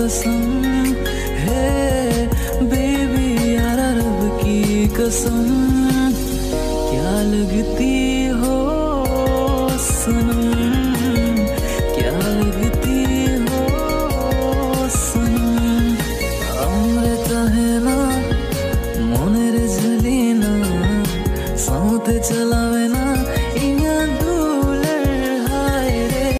कसम हे बेबी यार रब की कसम। क्या लगती हो सनम क्या लगती हो सनम अमृत है ना মনের